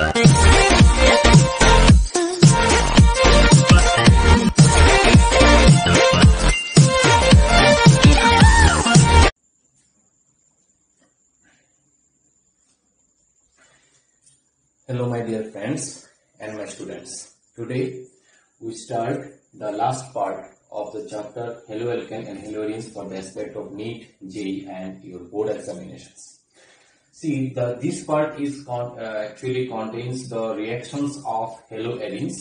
Hello my dear friends and my students. Today we start the last part of the chapter Haloalkane and Hello Haloarenes for the aspect of NEET, JEE and your board examinations. See the this part is con uh, actually contains the reactions of haloarenes.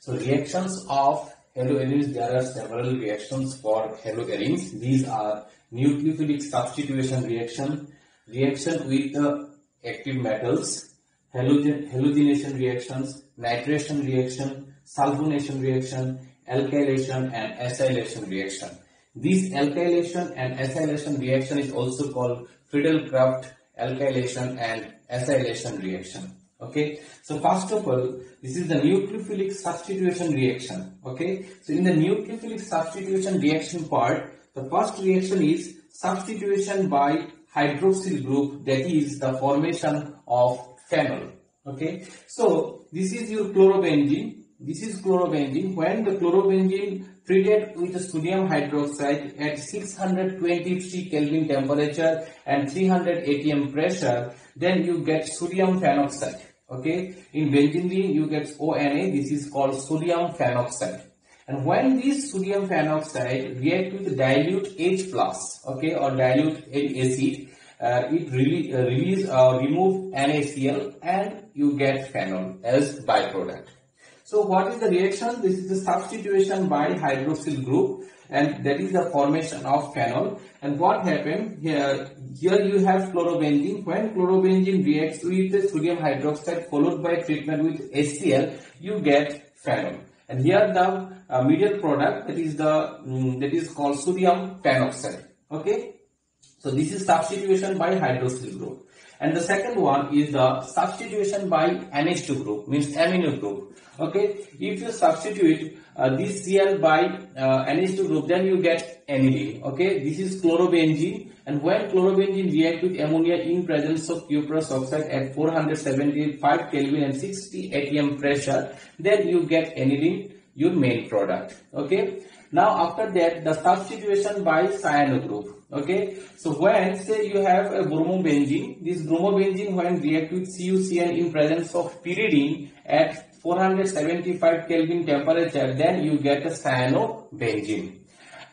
So reactions of haloarenes there are several reactions for haloarenes. These are nucleophilic substitution reaction, reaction with the active metals halogen, halogenation reactions, nitration reaction, sulfonation reaction, alkylation and acylation reaction. This alkylation and acylation reaction is also called Friedel-Crafts alkylation and acylation reaction. Okay, so first of all, this is the nucleophilic substitution reaction. Okay, so in the nucleophilic substitution reaction part, the first reaction is substitution by hydroxyl group that is the formation of phenol. Okay, so this is your chlorobenzene. This is chlorobenzene. When the chlorobenzene treated with sodium hydroxide at 623 Kelvin temperature and 300 atm pressure, then you get sodium phenoxide. Okay, in benzene you get ONA. This is called sodium phenoxide. And when this sodium phenoxide react with dilute H plus, okay, or dilute acid, uh, it really uh, release uh, remove NaCl and you get phenol as byproduct. So what is the reaction? This is the substitution by hydroxyl group and that is the formation of phenol. And what happened here? Here you have chlorobenzene. When chlorobenzene reacts with the sodium hydroxide followed by treatment with HCl, you get phenol. And here the uh, middle product that is the um, that is called sodium phenoxide. Okay. So this is substitution by hydroxyl group. And the second one is the substitution by NH2 group, means amino group. Okay, if you substitute uh, this Cl by uh, NH2 group, then you get aniline. Okay, this is chlorobenzene, and when chlorobenzene react with ammonia in presence of cuprous oxide at 475 Kelvin and 60 atm pressure, then you get aniline, your main product. Okay, now after that, the substitution by cyano group okay? So when say you have a bromobenzene this bromobenzene when react with CuCN in presence of pyridine at 475 Kelvin temperature then you get a cyanobenzene.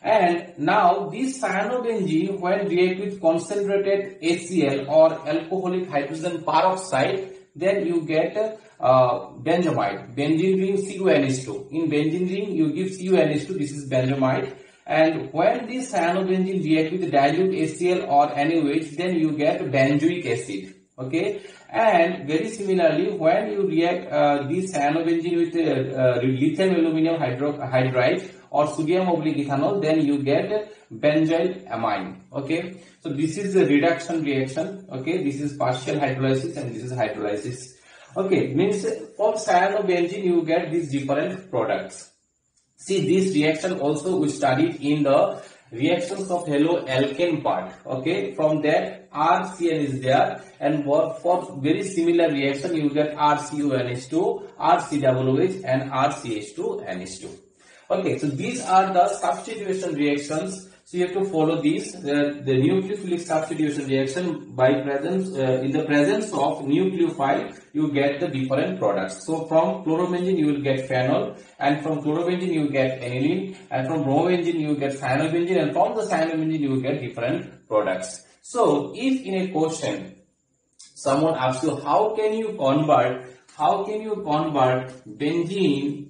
And now this cyanobenzene when react with concentrated HCl or alcoholic hydrogen peroxide then you get uh, benzamide benzene ring CONH2 in benzene ring you give CONH2 this is benzamide and when this cyanobenzene react with dilute HCl or NaOH, then you get benzoic acid. Okay. And very similarly, when you react uh, this cyanobenzene with uh, uh, lithium aluminum hydride or sodium oblique ethanol, then you get benzyl amine. Okay. So this is the reduction reaction. Okay. This is partial hydrolysis and this is hydrolysis. Okay. Means from cyanobenzene you get these different products. See this reaction also we studied in the reactions of haloalkane part. Okay, from that RCN is there and for, very similar reaction you get RCONH2, RCOOH and RCH2NH2. Okay, so these are the substitution reactions so you have to follow these. The, the nucleophilic substitution reaction by presence uh, in the presence of nucleophile, you get the different products. So from chlorobenzene you will get phenol, and from chlorobenzene you get aniline, and from bromobenzene you get cyanobenzene, and from the cyanobenzene you get different products. So if in a question someone asks you how can you convert, how can you convert benzene,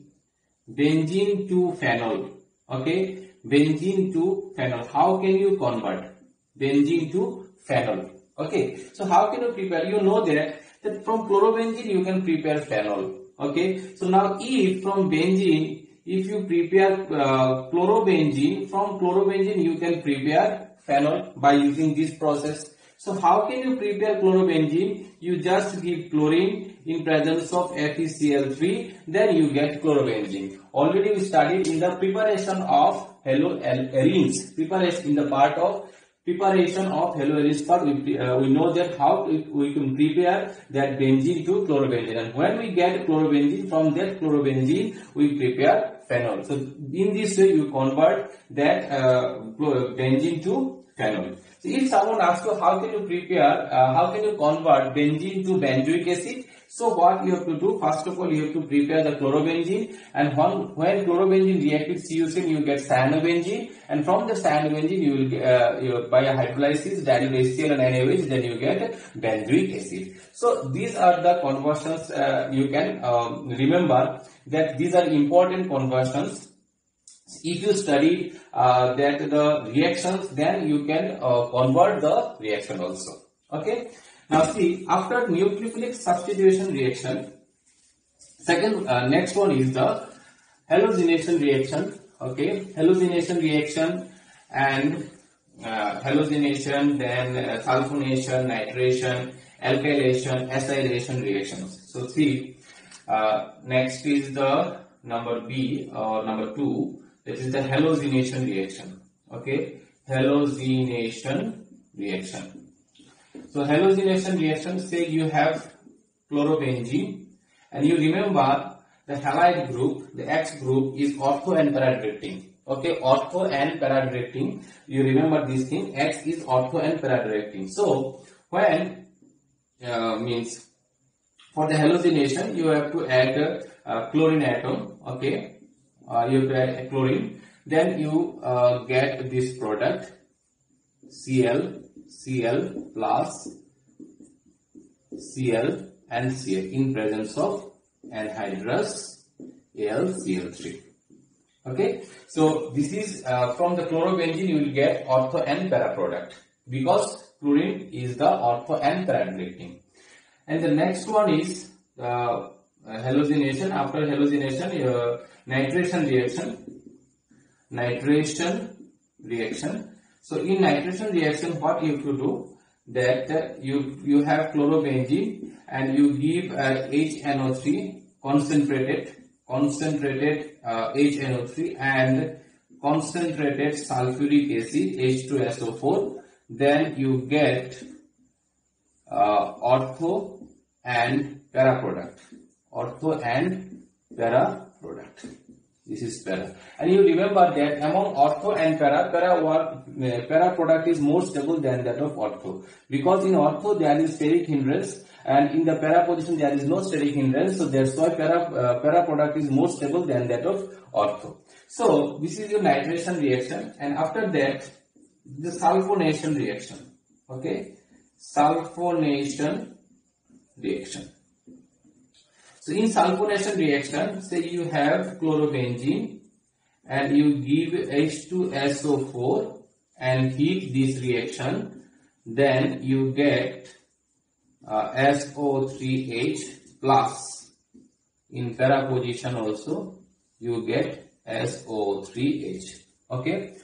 benzene to phenol? Okay benzene to phenol. How can you convert benzene to phenol? Okay, so how can you prepare? You know that, that from chlorobenzene you can prepare phenol. Okay, so now if from benzene, if you prepare uh, chlorobenzene, from chlorobenzene you can prepare phenol by using this process. So how can you prepare chlorobenzene? You just give chlorine in presence of FeCl3, then you get chlorobenzene. Already we studied in the preparation of haloarenes, preparation in the part of preparation of halogen part we, uh, we know that how we can prepare that benzene to chlorobenzene and when we get chlorobenzene from that chlorobenzene we prepare phenol. So in this way you convert that uh, benzene to phenol. So if someone asks you how can you prepare uh, how can you convert benzene to benzoic acid so what you have to do, first of all, you have to prepare the chlorobenzene and when, when chlorobenzene reacts with CuCN, you get cyanobenzene and from the cyanobenzene, you will uh, you, by a hydrolysis, dilute HCl and NaOH, then you get benzoic acid. So these are the conversions uh, you can um, remember that these are important conversions. If you study uh, that the reactions then you can uh, convert the reaction also. Okay now see, after nucleophilic substitution reaction, second, uh, next one is the halogenation reaction. Okay, halogenation reaction and uh, halogenation, then uh, sulfonation, nitration, alkylation, acylation reactions. So see, uh, next is the number B or number 2, that is the halogenation reaction. Okay, halogenation reaction. So halogenation reaction say you have chlorobenzene and you remember the halide group, the X group is ortho and para directing. Okay, ortho and para directing. You remember this thing, X is ortho and para directing. So when uh, means for the halogenation you have to add a uh, chlorine atom. Okay, uh, you have to add a chlorine. Then you uh, get this product Cl Cl plus Cl and Cl in presence of anhydrous AlCl3. Okay, so this is uh, from the chlorobenzene you will get ortho and para product because chlorine is the ortho and para directing. And the next one is uh, halogenation. After halogenation, uh, nitration reaction. Nitration reaction so in nitration reaction, what you have to do that uh, you you have chlorobenzene and you give uh, HNO3 concentrated concentrated uh, HNO3 and concentrated sulfuric acid H2SO4 then you get uh, ortho and para product ortho and para product this is para. And you remember that among ortho and para, para, uh, para product is more stable than that of ortho. Because in ortho there is steric hindrance and in the para position there is no steric hindrance. So that's why para, uh, para product is more stable than that of ortho. So this is your nitration reaction and after that the sulfonation reaction. Okay. Sulfonation reaction. So in sulfonation reaction, say you have chlorobenzene and you give H2SO4 and heat this reaction, then you get uh, SO3H plus. In para position also, you get SO3H. Okay.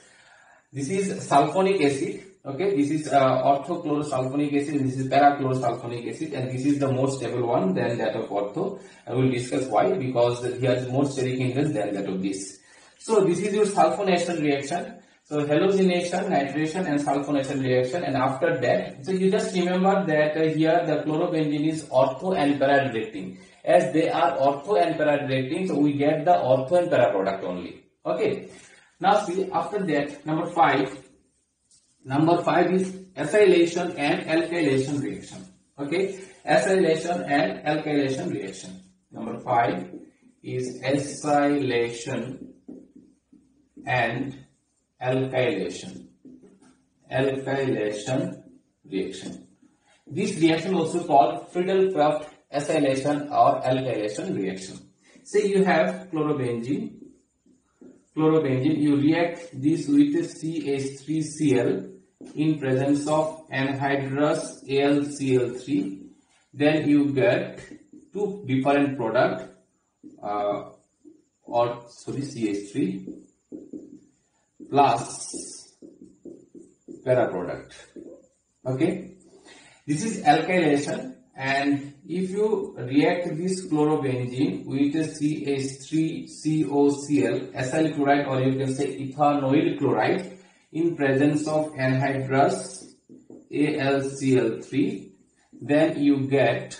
This is sulfonic acid okay this is uh, orthochlorosulfonic acid and this is parachlorosulfonic acid and this is the more stable one than that of ortho. I will discuss why because here is more steric hindrance than that of this. So this is your sulfonation reaction. So halogenation nitration and sulfonation reaction and after that so you just remember that uh, here the chlorobenzene is ortho and para directing as they are ortho and para directing so we get the ortho and para product only. Okay. Now see after that number 5 Number 5 is acylation and alkylation reaction. Okay, acylation and alkylation reaction. Number 5 is acylation and alkylation. Alkylation reaction. This reaction also called Friedel-Crafts acylation or alkylation reaction. Say you have chlorobenzene chlorobenzene, you react this with CH3Cl in presence of anhydrous AlCl3, then you get two different product uh, or sorry CH3 plus para product. Okay, this is alkylation and if you react this chlorobenzene with CH3COCl, acyl chloride or you can say ethanoyl chloride, in presence of anhydrous AlCl3 then you get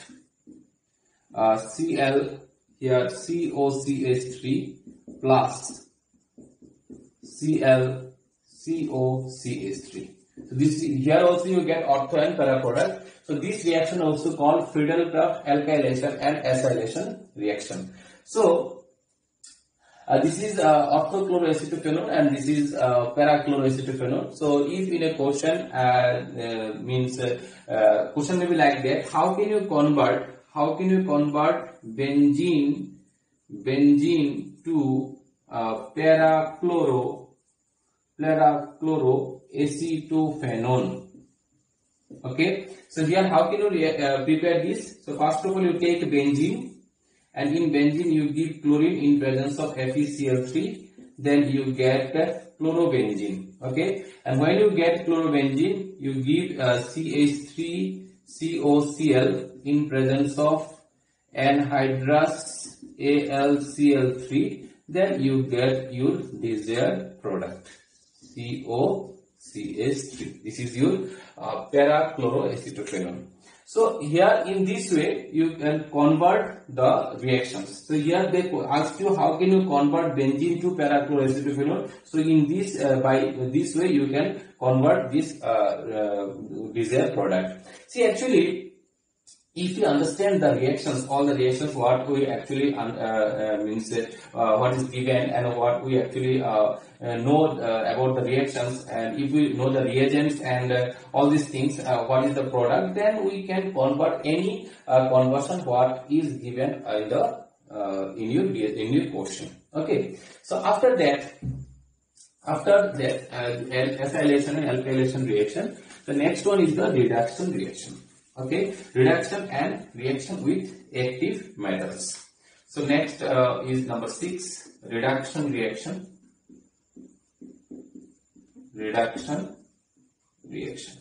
uh, Cl here COCH3 plus Cl COCH3. So this here also you get ortho and para product. So this reaction also called Friedel-Crafts alkylation and acylation reaction. So uh, this is uh, orthochloroacetophenone and this is uh, parachloroacetophenone. So if in a question uh, uh means uh, question may be like that, how can you convert how can you convert benzene benzene to uh, parachloro parachloroacetophenone okay? So here how can you prepare this? So first of all you take benzene and in benzene you give chlorine in presence of FeCl3 then you get chlorobenzene okay? And when you get chlorobenzene you give uh, CH3COCl in presence of anhydrous AlCl3 then you get your desired product COCH3 this is your uh, parachloroacetophenone so here in this way you can convert the reactions. So here they ask you how can you convert benzene to parachloroacetophenone. So in this uh, by this way you can convert this uh, uh, product. See actually if you understand the reactions, all the reactions, what we actually uh, uh, means, uh, what is given and what we actually uh, uh, know uh, about the reactions, and if we know the reagents and all these things, what is the product, then we can convert any conversion what is given in the in your in your question. Okay, so after that, after that acylation and alkylation reaction, the next one is the reduction reaction okay? Reduction and reaction with active metals. So next uh, is number 6 reduction reaction. Reduction reaction.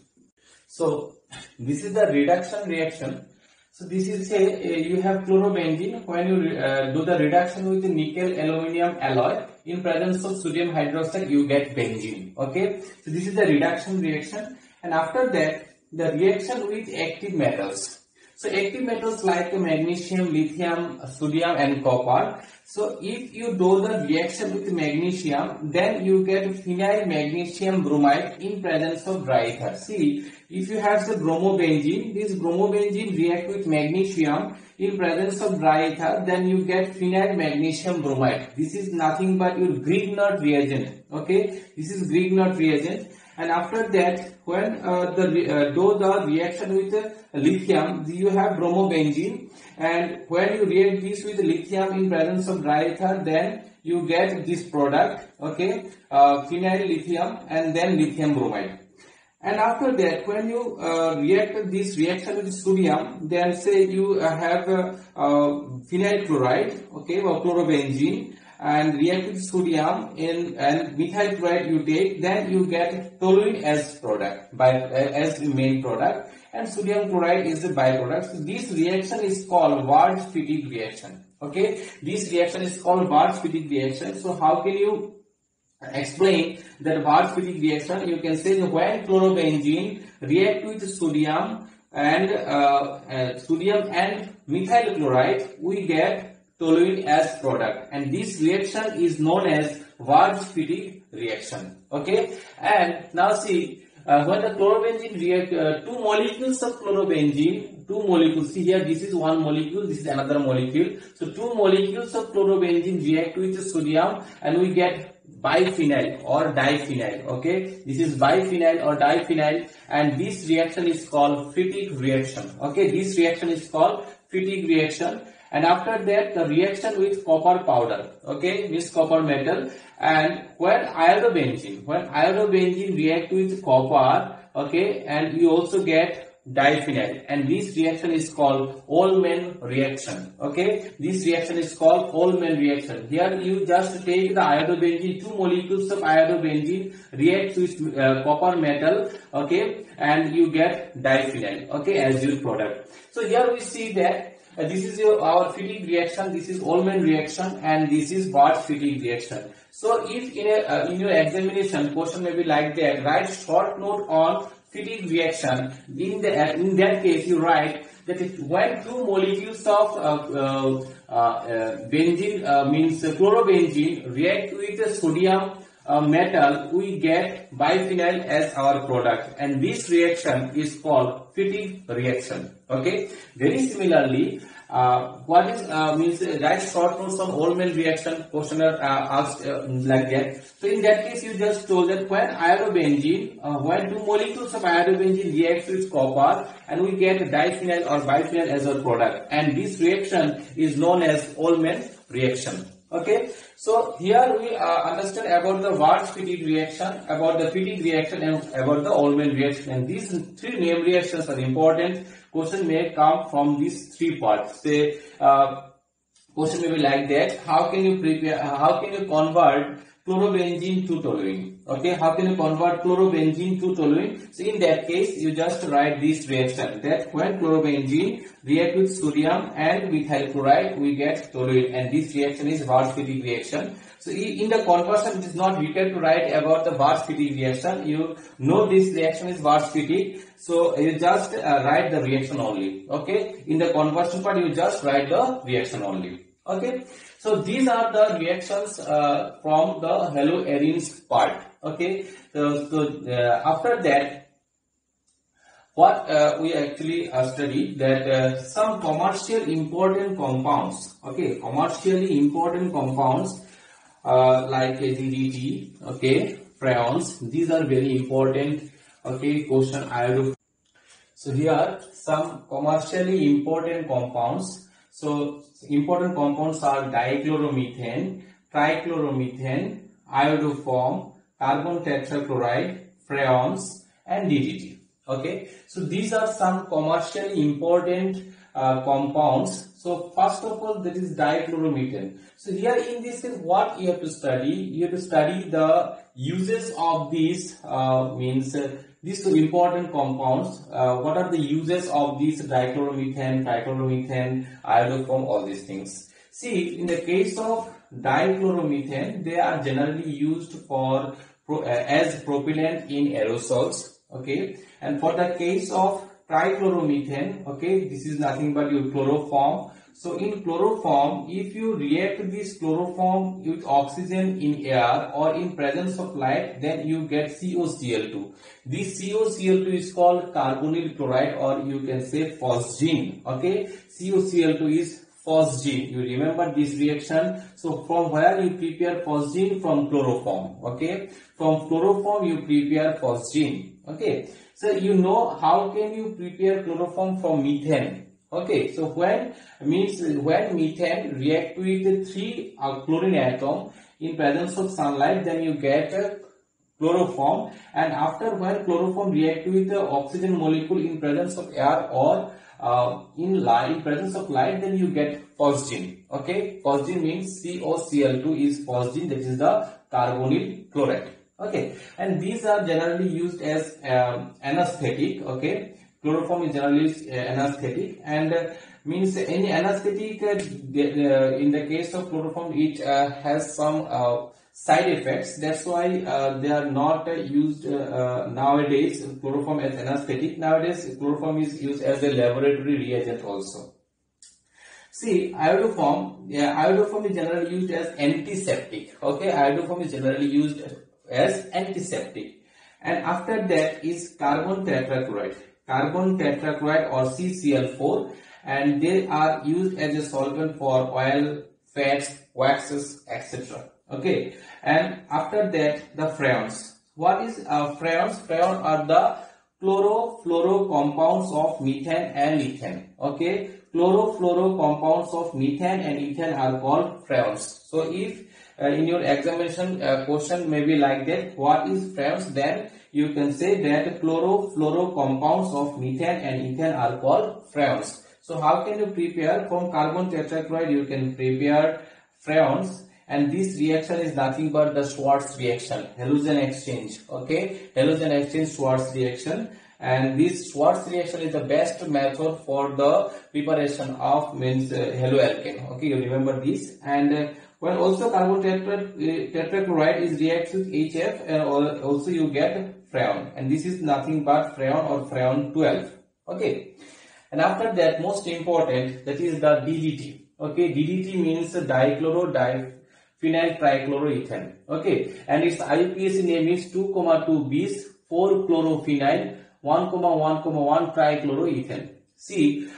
So this is the reduction reaction. So this is say uh, you have chlorobenzene. When you uh, do the reduction with the nickel aluminum alloy in presence of sodium hydroxide you get benzene. Okay? So this is the reduction reaction. And after that the reaction with active metals. So active metals like magnesium, lithium, sodium and copper. So if you do the reaction with magnesium, then you get phenyl magnesium bromide in presence of dry ether. See, if you have the bromobenzene, this bromobenzene react with magnesium in presence of dry ether, then you get phenyl magnesium bromide. This is nothing but your Grignard reagent. Okay, this is Grignard reagent and after that when uh, the uh, do the reaction with uh, lithium you have bromobenzene. And when you react this with lithium in presence of dry ether then you get this product okay uh, phenyl lithium and then lithium bromide. And after that when you uh, react this reaction with sodium then say you have uh, phenyl chloride okay or chlorobenzene and react with sodium in and methyl chloride you take then you get toluene as product by as main product and sodium chloride is the byproduct. So this reaction is called Wurtz-Fittig reaction okay? This reaction is called Wurtz-Fittig reaction. So how can you explain that Wurtz-Fittig reaction? You can say when chlorobenzene react with sodium and uh, uh, sodium and methyl chloride we get toluene as product. And this reaction is known as Wurtz-Fittig reaction. Okay? And now see uh, when the chlorobenzene react uh, two molecules of chlorobenzene two molecules see here this is one molecule this is another molecule. So two molecules of chlorobenzene react with sodium and we get biphenyl or diphenyl. Okay? This is biphenyl or diphenyl and this reaction is called Fittig reaction. Okay? This reaction is called Fittig reaction and after that the reaction with copper powder okay means copper metal. And when iodobenzene when iodobenzene react with copper okay and you also get diphenyl. And this reaction is called Ullmann reaction okay? This reaction is called Ullmann reaction. Here you just take the iodobenzene two molecules of iodobenzene react with uh, copper metal okay? And you get diphenyl okay as your product. So here we see that uh, this is your our Fittig reaction, this is Ullmann reaction, and this is Wurtz-Fittig reaction. So if in a uh, in your examination question may be like that, write short note on Fittig reaction. In the uh, in that case, you write that if when two molecules of uh, uh, benzene means chlorobenzene react with a sodium metal, we get biphenyl as our product and this reaction is called Fittig reaction. Okay. Very similarly, uh, what is uh, means uh, write short notes on Ullmann reaction questionnaire uh, asked uh, like that. So in that case, you just told that when iodobenzene, uh, when two molecules of iodobenzene react with copper, and we get diphenyl or biphenyl as a product, and this reaction is known as Ullmann reaction. Okay, so here we uh, understand about the Wurtz-Fittig reaction, about the Fittig reaction, and about the Ullmann reaction. And these three name reactions are important. Question may come from these three parts. Say, uh, question may be like that. How can you prepare? How can you convert chlorobenzene to toluene? Okay, how can you convert chlorobenzene to toluene? So in that case, you just write this reaction that when chlorobenzene react with sodium and methyl chloride, we get toluene and this reaction is Wurtz-Fittig reaction. So in the conversion, it is not required to write about the Wurtz-Fittig reaction. You know this reaction is Wurtz-Fittig. So you just uh, write the reaction only. Okay. In the conversion part, you just write the reaction only. Okay. So these are the reactions uh, from the haloarenes part. Okay? So, so uh, after that what uh, we actually uh, studied that some commercial important compounds okay? Commercially important compounds uh, like DDT okay? Freons these are very important okay? Question so here some commercially important compounds so important compounds are dichloromethane trichloromethane iodoform carbon tetrachloride, freons and DDT. Okay, so these are some commercially important uh, compounds. So first of all, that is dichloromethane. So here in this case, what you have to study? You have to study the uses of these uh, means uh, these two important compounds. Uh, what are the uses of these dichloromethane, trichloromethane, iodoform, all these things. See, in the case of dichloromethane, they are generally used for uh, as propellant in aerosols okay and for the case of trichloromethane okay this is nothing but your chloroform so in chloroform if you react this chloroform with oxygen in air or in presence of light then you get COCl2 this COCl2 is called carbonyl chloride or you can say phosgene okay COCl2 is phosgene. You remember this reaction. So from where you prepare phosgene? From chloroform. Okay. From chloroform you prepare phosgene. Okay. So you know how can you prepare chloroform from methane? Okay. So when means when methane react with the three uh, chlorine atom in presence of sunlight then you get a chloroform. And after when chloroform react with the oxygen molecule in presence of air or uh, in light in presence of light then you get phosgene. Okay phosgene means COCl2 is phosgene that is the carbonyl chloride. Okay and these are generally used as um, anesthetic. Okay chloroform is generally uh, anesthetic and uh, means any anesthetic uh, in the case of chloroform it has some side effects. That's why uh, they are not uh, used uh, nowadays chloroform as anesthetic. Nowadays chloroform is used as a laboratory reagent also. See iodoform yeah iodoform is generally used as antiseptic okay? Iodoform is generally used as antiseptic. And after that is carbon tetrachloride carbon tetrachloride or CCl4 and they are used as a solvent for oil fats waxes etc okay. And after that the freons. What is uh, freons? Freon are the chlorofluoro compounds of methane and ethane. Okay. Chlorofluoro compounds of methane and ethane are called freons. So if uh, in your examination uh, question may be like that what is freons? Then you can say that chlorofluoro compounds of methane and ethane are called freons. So how can you prepare? From carbon tetrachloride you can prepare freons. And this reaction is nothing but the Swarts reaction halogen exchange okay? Halogen exchange Swarts reaction. And this Swarts reaction is the best method for the preparation of means uh, haloalkane okay? You remember this. And uh, when also carbon tetrachloride, uh, tetrachloride is reacts with HF and also you get freon. And this is nothing but freon or freon 12 okay. And after that most important that is the DDT okay. DDT means dichloro diphenyl trichloroethane okay. And its IUPAC name is 2 2 bis 4 chlorophenyl 1 1 1 trichloroethane. See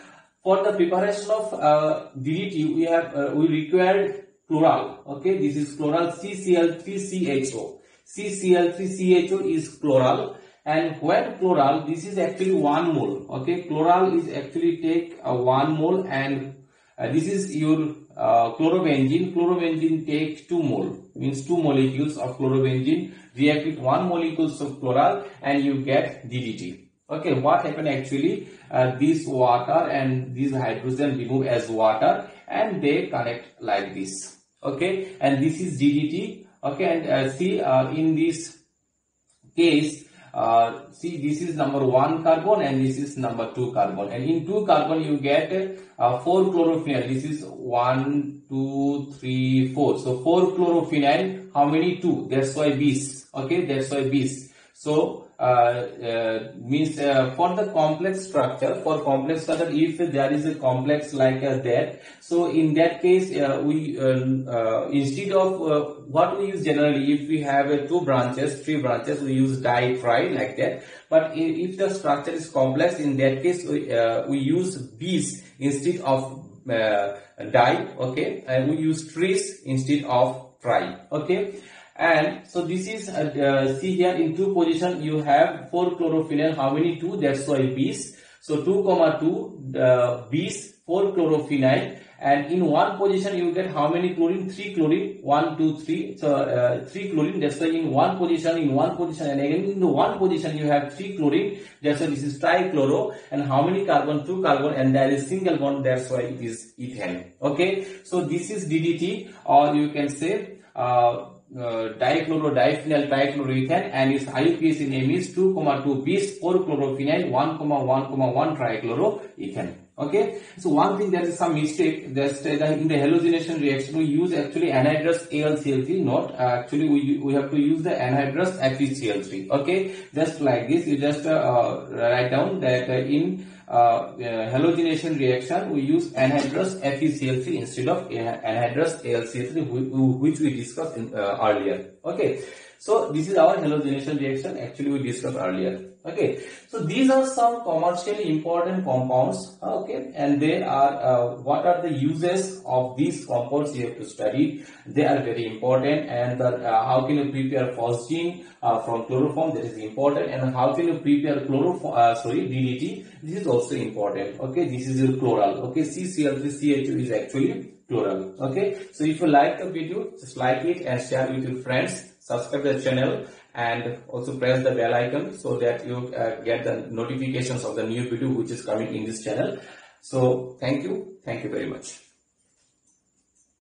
for the preparation of uh, DDT we have uh, we required chloral. Okay. This is chloral CCl3CHO CCl3CHO is chloral and when chloral this is actually one mole okay? Chloral is actually take a one mole and uh, this is your uh, chlorobenzene. Chlorobenzene takes two mole means two molecules of chlorobenzene. React with one molecules of chloral and you get DDT okay what happened actually? Uh, this water and this hydrogen remove as water and they connect like this okay? And this is DDT okay and uh, see uh, in this case uh, see this is number one carbon and this is number two carbon. And in two carbon you get uh, four chlorophenyl this is one two three four. So four chlorophenyl how many? Two. That's why bis okay that's why bis so uh, uh, means uh, for the complex structure for complex structure if there is a complex like that so in that case we instead of what we use generally if we have two branches three branches we use die tri like that. But if the structure is complex in that case we, we use bis instead of uh, di okay? And we use tris instead of tri okay and so this is uh, uh, see here in two position you have four chlorophenyl how many? Two. That's why bis so 2 comma 2 uh, bis 4 chlorophenyl and in one position you get how many chlorine? 3 chlorine. 1 2 3 so uh, 3 chlorine. That's why in one position in one position and again in the one position you have 3 chlorine. That's why this is trichloro. And how many carbon? 2 carbon. And there is single bond. That's why it is ethane. Okay? So this is DDT or you can say uh, uh, dichloro diphenyl trichloroethane and its IUPAC name is 2, 2 bis 4 chlorophenyl 1, 1, 1 trichloroethane. Okay, so one thing there is some mistake that in the halogenation reaction we use actually anhydrous AlCl3 not uh, actually we we have to use the anhydrous FeCl3. Okay, just like this you just uh, uh write down that uh, in uh, halogenation reaction, we use anhydrous FeCl3 instead of anhydrous AlCl3 which we discussed in, uh, earlier. Okay, so this is our halogenation reaction. Actually we discussed earlier okay. So these are some commercially important compounds okay? And they are uh, what are the uses of these compounds you have to study? They are very important and the, uh, how can you prepare phosgene uh, from chloroform? That is important. And how can you prepare chloroform uh, sorry DDT this is also important okay? This is your chloral okay? CCl3CH2 is actually chloral okay? So if you like the video just like it and share with your friends. Subscribe the channel and also press the bell icon so that you uh, get the notifications of the new video which is coming in this channel. So thank you. Thank you very much